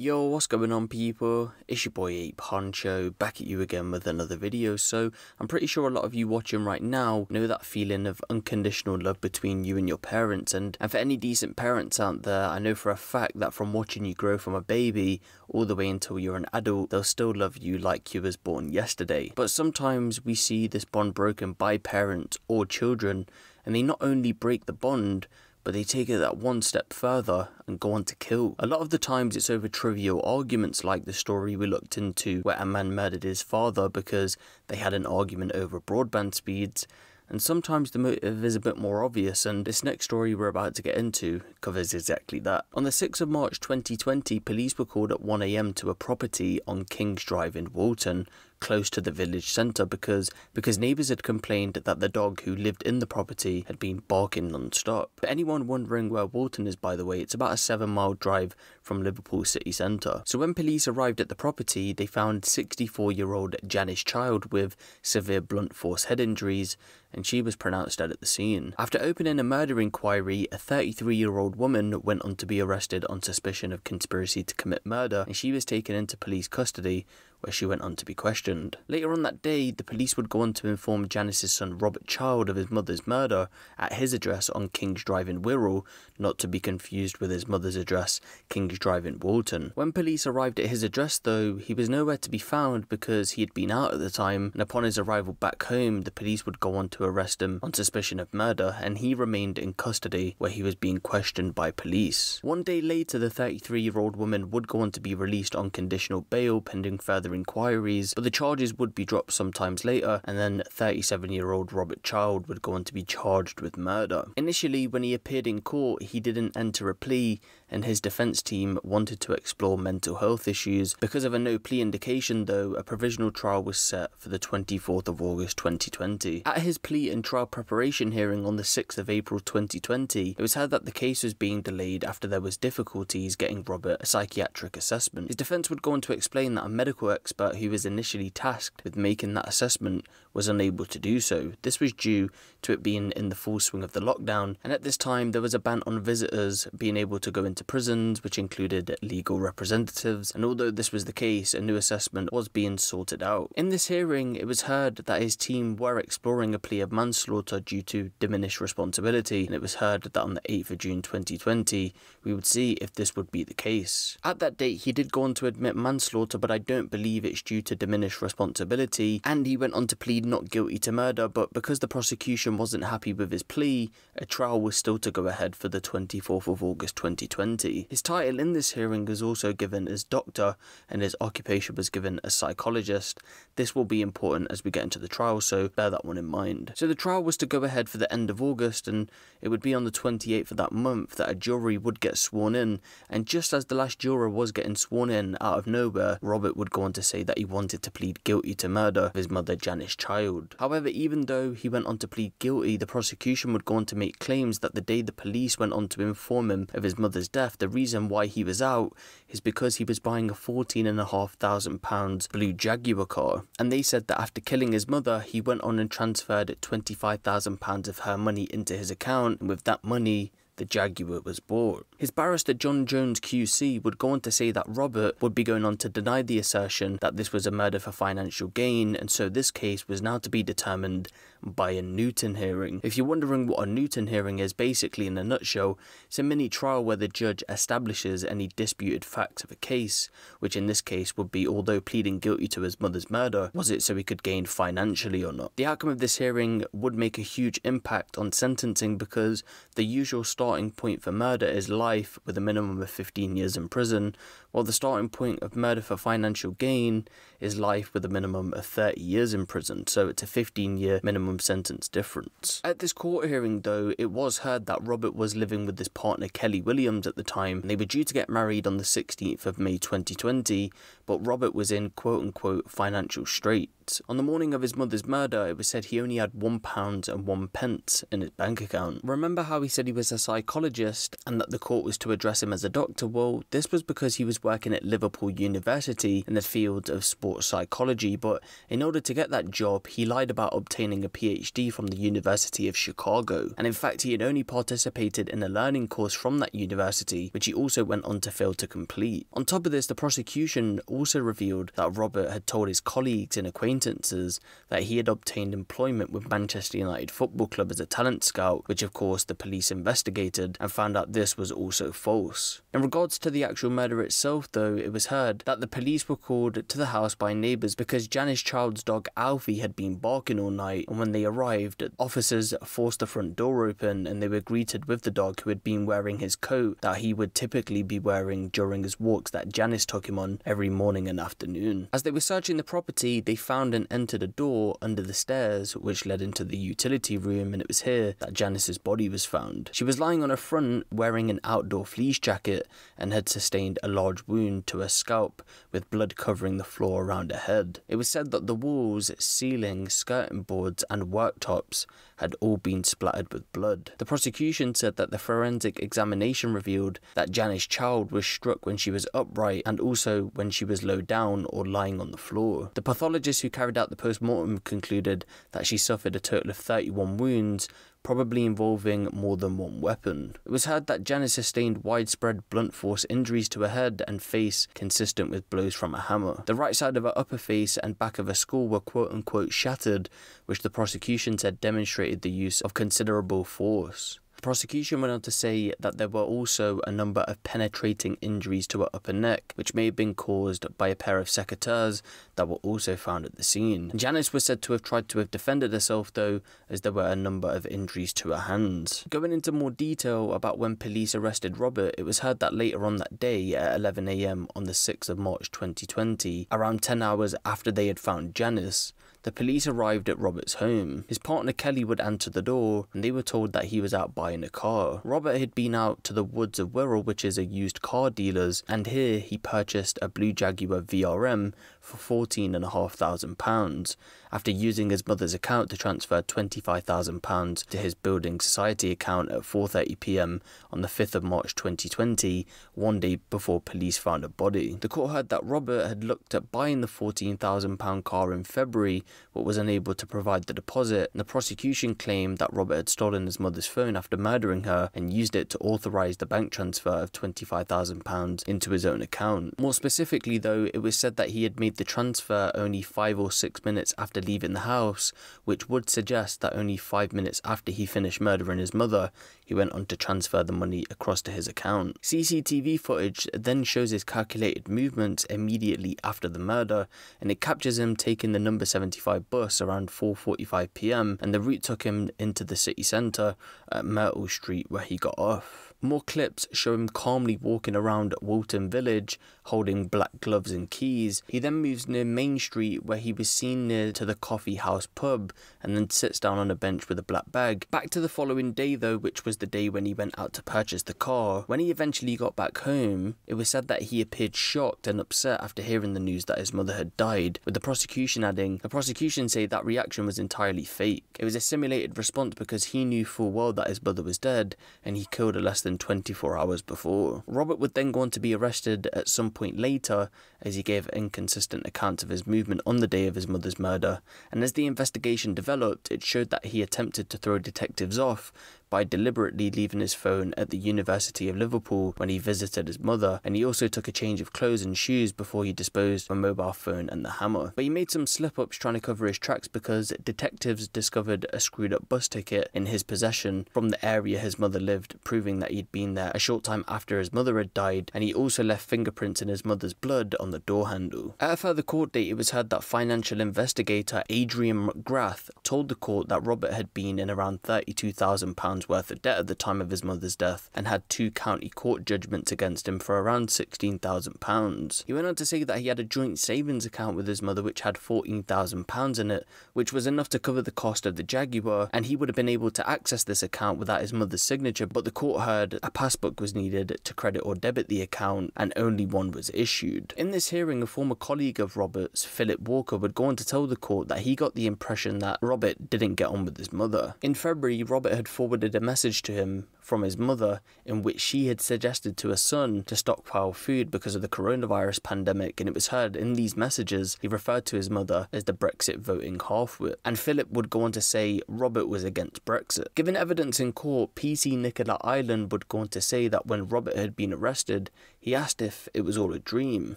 Yo, what's going on people? It's your boy Ape Huncho, back at you again with another video. So, I'm pretty sure a lot of you watching right now know that feeling of unconditional love between you and your parents. And, and for any decent parents out there, I know for a fact that from watching you grow from a baby all the way until you're an adult, they'll still love you like you was born yesterday. But sometimes we see this bond broken by parents or children, and they not only break the bond, but they take it that one step further and go on to kill. A lot of the times it's over trivial arguments like the story we looked into where a man murdered his father because they had an argument over broadband speeds and sometimes the motive is a bit more obvious, and this next story we're about to get into covers exactly that. On the 6th of March 2020, police were called at 1am to a property on King's Drive in Woolton, close to the village centre because because neighbours had complained that the dog who lived in the property had been barking non-stop. For anyone wondering where Woolton is by the way, it's about a 7 mile drive from Liverpool city centre. So when police arrived at the property, they found 64 year old Janice Child with severe blunt force head injuries and she was pronounced dead at the scene. After opening a murder inquiry, a 33 year old woman went on to be arrested on suspicion of conspiracy to commit murder and she was taken into police custody where she went on to be questioned. Later on that day, the police would go on to inform Janice's son Robert Child of his mother's murder at his address on King's Drive in Wirral, not to be confused with his mother's address, King's Drive in Woolton. When police arrived at his address though, he was nowhere to be found because he had been out at the time, and upon his arrival back home, the police would go on to arrest him on suspicion of murder, and he remained in custody where he was being questioned by police. One day later, the 33 year old woman would go on to be released on conditional bail pending further further inquiries, but the charges would be dropped sometimes later, and then 37 year old Robert Child would go on to be charged with murder. Initially, when he appeared in court, he didn't enter a plea, and his defense team wanted to explore mental health issues. Because of a no plea indication, though, a provisional trial was set for the 24th of August 2020. At his plea and trial preparation hearing on the 6th of April 2020, it was heard that the case was being delayed after there was difficulties getting Robert a psychiatric assessment. His defense would go on to explain that a medical expert who was initially tasked with making that assessment was unable to do so. This was due to it being in the full swing of the lockdown, and at this time there was a ban on visitors being able to go into prisons, which included legal representatives, and although this was the case, a new assessment was being sorted out. In this hearing, it was heard that his team were exploring a plea of manslaughter due to diminished responsibility, and it was heard that on the 8th of June 2020, we would see if this would be the case. At that date, he did go on to admit manslaughter, but I don't believe believe it's due to diminished responsibility, and he went on to plead not guilty to murder, but because the prosecution wasn't happy with his plea, a trial was still to go ahead for the 24th of August 2020. His title in this hearing was also given as doctor, and his occupation was given as psychologist. This will be important as we get into the trial, so bear that one in mind. So the trial was to go ahead for the end of August, and it would be on the 28th of that month that a jury would get sworn in, and just as the last juror was getting sworn in out of nowhere, Robert would go on to to say that he wanted to plead guilty to murder of his mother Janice Child. However, even though he went on to plead guilty, the prosecution would go on to make claims that the day the police went on to inform him of his mother's death, the reason why he was out is because he was buying a £14,500 blue Jaguar car. And they said that after killing his mother, he went on and transferred £25,000 of her money into his account, and with that money, the Jaguar was bought. His barrister John Jones QC would go on to say that Robert would be going on to deny the assertion that this was a murder for financial gain, and so this case was now to be determined by a Newton hearing. If you're wondering what a Newton hearing is, basically in a nutshell, it's a mini trial where the judge establishes any disputed facts of a case, which in this case would be although pleading guilty to his mother's murder, was it so he could gain financially or not? The outcome of this hearing would make a huge impact on sentencing because the usual starting point for murder is life with a minimum of 15 years in prison, while the starting point of murder for financial gain is life with a minimum of 30 years in prison, so it's a 15 year minimum sentence difference. At this court hearing, though, it was heard that Robert was living with his partner Kelly Williams at the time, and they were due to get married on the 16th of May 2020, but Robert was in quote unquote financial strait On the morning of his mother's murder, it was said he only had one pound and one pence in his bank account. Remember how he said he was a psychologist and that the court was to address him as a doctor? Well, this was because he was working at Liverpool University in the field of sports psychology, but in order to get that job, he lied about obtaining a PhD from the University of Chicago. And in fact, he had only participated in a learning course from that university, which he also went on to fail to complete. On top of this, the prosecution also revealed that Robert had told his colleagues and acquaintances that he had obtained employment with Manchester United Football Club as a talent scout, which of course the police investigated and found out this was also false. In regards to the actual murder itself though, it was heard that the police were called to the house by neighbours because Janice Child's dog Alfie had been barking all night and when they arrived, officers forced the front door open and they were greeted with the dog who had been wearing his coat that he would typically be wearing during his walks that Janice took him on every morning and afternoon. As they were searching the property, they found and entered a door under the stairs which led into the utility room and it was here that Janice's body was found. She was lying on her front wearing an outdoor fleece jacket and had sustained a large wound to her scalp with blood covering the floor around her head. It was said that the walls, ceiling, skirting boards and worktops had all been splattered with blood. The prosecution said that the forensic examination revealed that Janice Child was struck when she was upright and also when she was low down or lying on the floor. The pathologist who carried out the post-mortem concluded that she suffered a total of 31 wounds, probably involving more than one weapon. It was heard that Janice sustained widespread blunt force injuries to her head and face consistent with blows from a hammer. The right side of her upper face and back of her skull were quote unquote shattered, which the prosecution said demonstrated the use of considerable force. The prosecution went on to say that there were also a number of penetrating injuries to her upper neck, which may have been caused by a pair of secateurs that were also found at the scene. Janice was said to have tried to have defended herself though, as there were a number of injuries to her hands. Going into more detail about when police arrested Robert, it was heard that later on that day at 11am on the 6th of March 2020, around 10 hours after they had found Janice, the police arrived at Robert's home. His partner Kelly would enter the door, and they were told that he was out buying a car. Robert had been out to the woods of Wirral, which is a used car dealer's, and here he purchased a blue Jaguar VRM for £14,500 after using his mother's account to transfer £25,000 to his building society account at 4.30pm on the 5th of March 2020, one day before police found a body. The court heard that Robert had looked at buying the £14,000 car in February but was unable to provide the deposit, the prosecution claimed that Robert had stolen his mother's phone after murdering her and used it to authorise the bank transfer of £25,000 into his own account. More specifically though, it was said that he had made the transfer only five or six minutes after leaving the house, which would suggest that only five minutes after he finished murdering his mother, he went on to transfer the money across to his account. CCTV footage then shows his calculated movements immediately after the murder, and it captures him taking the number 75 bus around 4.45pm, and the route took him into the city centre at Myrtle Street where he got off. More clips show him calmly walking around Woolton Village, holding black gloves and keys. He then moves near Main Street, where he was seen near to the Coffee House pub, and then sits down on a bench with a black bag. Back to the following day, though, which was the day when he went out to purchase the car. When he eventually got back home, it was said that he appeared shocked and upset after hearing the news that his mother had died, with the prosecution adding, the prosecution say that reaction was entirely fake. It was a simulated response because he knew full well that his mother was dead, and he killed her less than than 24 hours before. Robert would then go on to be arrested at some point later as he gave inconsistent accounts of his movement on the day of his mother's murder, and as the investigation developed, it showed that he attempted to throw detectives off by deliberately leaving his phone at the University of Liverpool when he visited his mother, and he also took a change of clothes and shoes before he disposed of a mobile phone and the hammer. But he made some slip ups trying to cover his tracks because detectives discovered a screwed up bus ticket in his possession from the area his mother lived, proving that he'd been there a short time after his mother had died, and he also left fingerprints in his mother's blood on the door handle. At a further court date, it was heard that financial investigator Adrian McGrath told the court that Robert had been in around £32,000 £1,000,000 worth of debt at the time of his mother's death and had two county court judgments against him for around £16,000. He went on to say that he had a joint savings account with his mother which had £14,000 in it, which was enough to cover the cost of the Jaguar, and he would have been able to access this account without his mother's signature, but the court heard a passbook was needed to credit or debit the account, and only one was issued. In this hearing, a former colleague of Roberts, Philip Walker, would go on to tell the court that he got the impression that Robert didn't get on with his mother. In February, Robert had forwarded a message to him from his mother in which she had suggested to her son to stockpile food because of the coronavirus pandemic, and it was heard in these messages he referred to his mother as the Brexit voting halfwit. And Philip would go on to say Robert was against Brexit. Given evidence in court, PC Nicola Island would go on to say that when Robert had been arrested, he asked if it was all a dream,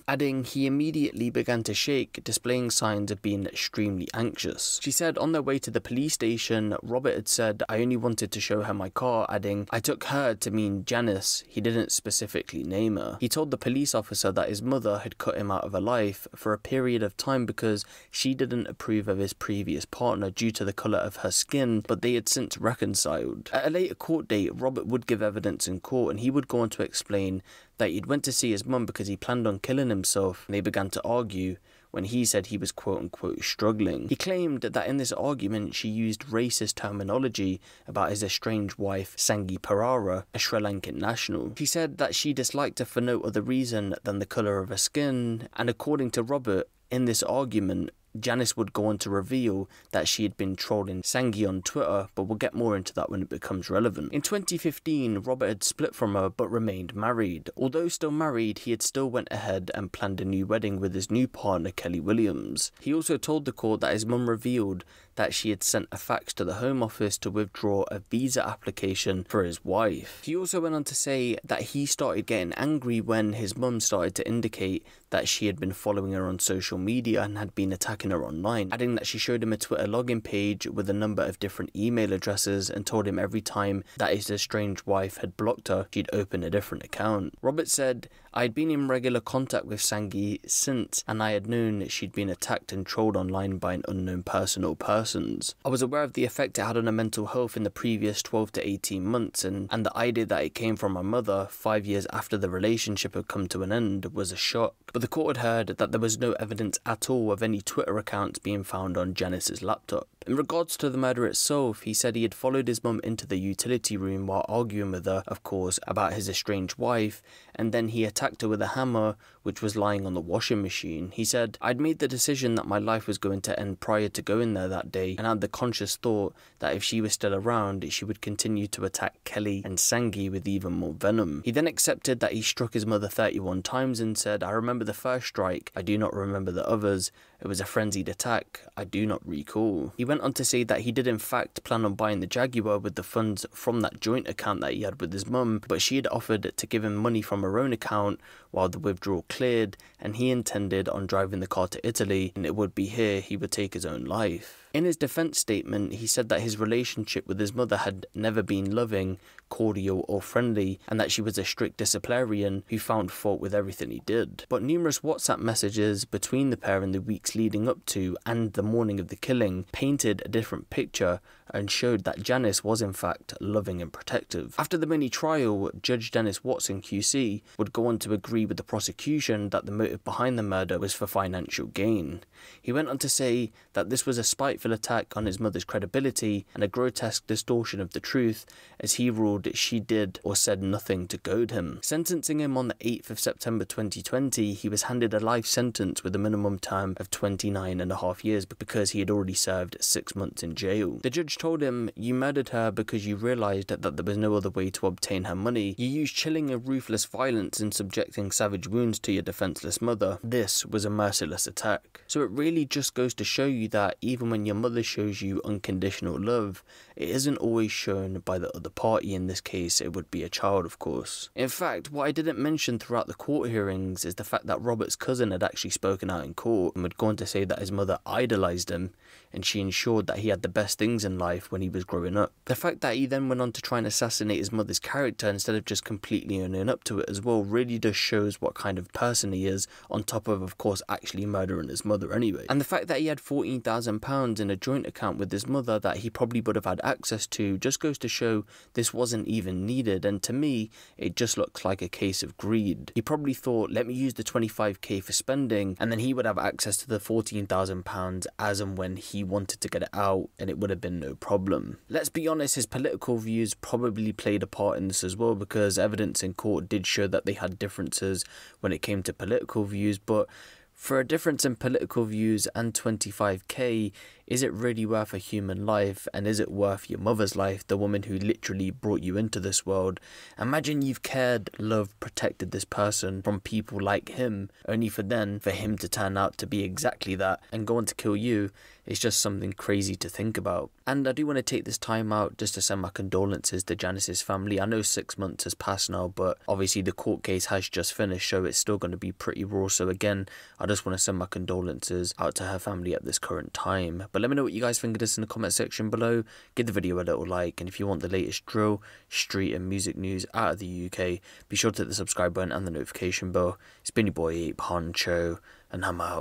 adding he immediately began to shake, displaying signs of being extremely anxious. She said on their way to the police station, Robert had said, I only wanted to show her my car, adding, I took her to mean Janice, he didn't specifically name her. He told the police officer that his mother had cut him out of her life for a period of time because she didn't approve of his previous partner due to the colour of her skin, but they had since reconciled. At a later court date, Robert would give evidence in court and he would go on to explain that he'd went to see his mum because he planned on killing himself and they began to argue when he said he was quote unquote struggling. He claimed that in this argument she used racist terminology about his estranged wife Sangi Perera, a Sri Lankan national. He said that she disliked her for no other reason than the colour of her skin, and according to Robert, in this argument, Janice would go on to reveal that she had been trolling Sangi on Twitter, but we'll get more into that when it becomes relevant. In 2015, Robert had split from her but remained married. Although still married, he had still went ahead and planned a new wedding with his new partner Kelly Williams. He also told the court that his mum revealed that she had sent a fax to the Home Office to withdraw a visa application for his wife. He also went on to say that he started getting angry when his mum started to indicate that she had been following her on social media and had been attacking her online, adding that she showed him a Twitter login page with a number of different email addresses and told him every time that his estranged wife had blocked her, she'd open a different account. Robert said, I had been in regular contact with Sangi since, and I had known that she'd been attacked and trolled online by an unknown person or I was aware of the effect it had on her mental health in the previous 12 to 18 months, and, and the idea that it came from my mother five years after the relationship had come to an end was a shock. But the court had heard that there was no evidence at all of any Twitter accounts being found on Janice's laptop. In regards to the murder itself, he said he had followed his mum into the utility room while arguing with her, of course, about his estranged wife, and then he attacked her with a hammer, which was lying on the washing machine. He said, I'd made the decision that my life was going to end prior to going there that day, and had the conscious thought that if she was still around, she would continue to attack Kelly and Sangi with even more venom. He then accepted that he struck his mother 31 times and said, I remember the first strike, I do not remember the others, it was a frenzied attack, I do not recall. He went on to say that he did in fact plan on buying the Jaguar with the funds from that joint account that he had with his mum, but she had offered to give him money from her own account while the withdrawal cleared, and he intended on driving the car to Italy, and it would be here he would take his own life. In his defense statement, he said that his relationship with his mother had never been loving, cordial, or friendly, and that she was a strict disciplinarian who found fault with everything he did. But numerous WhatsApp messages between the pair in the weeks leading up to and the morning of the killing painted a different picture and showed that Janice was in fact loving and protective. After the mini trial, Judge Dennis Watson QC would go on to agree with the prosecution that the motive behind the murder was for financial gain. He went on to say that this was a spiteful attack on his mother's credibility and a grotesque distortion of the truth, as he ruled that she did or said nothing to goad him. Sentencing him on the 8th of September 2020, he was handed a life sentence with a minimum term of 29 and a half years because he had already served six months in jail. The judge told him, You murdered her because you realised that there was no other way to obtain her money. You used chilling and ruthless violence in subjecting savage wounds to your defenceless mother. This was a merciless attack. So it really just goes to show you that even when your mother shows you unconditional love, it isn't always shown by the other party. In this case, it would be a child, of course. In fact, what I didn't mention throughout the court hearings is the fact that Robert's cousin had actually spoken out in court and had gone on to say that his mother idolised him and she ensured that he had the best things in life when he was growing up. The fact that he then went on to try and assassinate his mother's character instead of just completely owning up to it as well really just shows what kind of person he is, on top of, of course, actually murdering his mother anyway. And the fact that he had £14,000 in a joint account with his mother that he probably would have had access to just goes to show this wasn't even needed. And to me, it just looks like a case of greed. He probably thought, let me use the 25k for spending, and then he would have access to the £14,000 as and when he wanted to get it out, and it would have been no problem. Let's be honest, his political views probably played a part in this as well because evidence in court did show that they had differences when it came to political views, but for a difference in political views and 25k, is it really worth a human life and is it worth your mother's life, the woman who literally brought you into this world? Imagine you've cared, loved, protected this person from people like him, only for then for him to turn out to be exactly that and go on to kill you. It's just something crazy to think about. And I do want to take this time out just to send my condolences to Janice's family. I know six months has passed now, but obviously the court case has just finished, so it's still going to be pretty raw. So again, I just want to send my condolences out to her family at this current time. But let me know what you guys think of this in the comment section below. Give the video a little like, and if you want the latest drill, street, and music news out of the UK, be sure to hit the subscribe button and the notification bell. It's been your boy Ape Huncho, and I'm out.